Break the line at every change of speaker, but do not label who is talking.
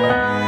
Música